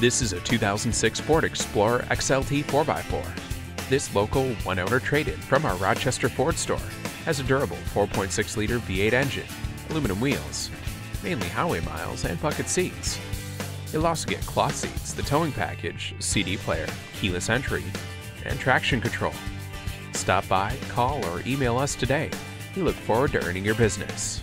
This is a 2006 Ford Explorer XLT 4x4. This local one owner trade in from our Rochester Ford store has a durable 4.6 liter V8 engine, aluminum wheels, mainly highway miles, and bucket seats. You'll also get cloth seats, the towing package, CD player, keyless entry, and traction control. Stop by, call, or email us today. We look forward to earning your business.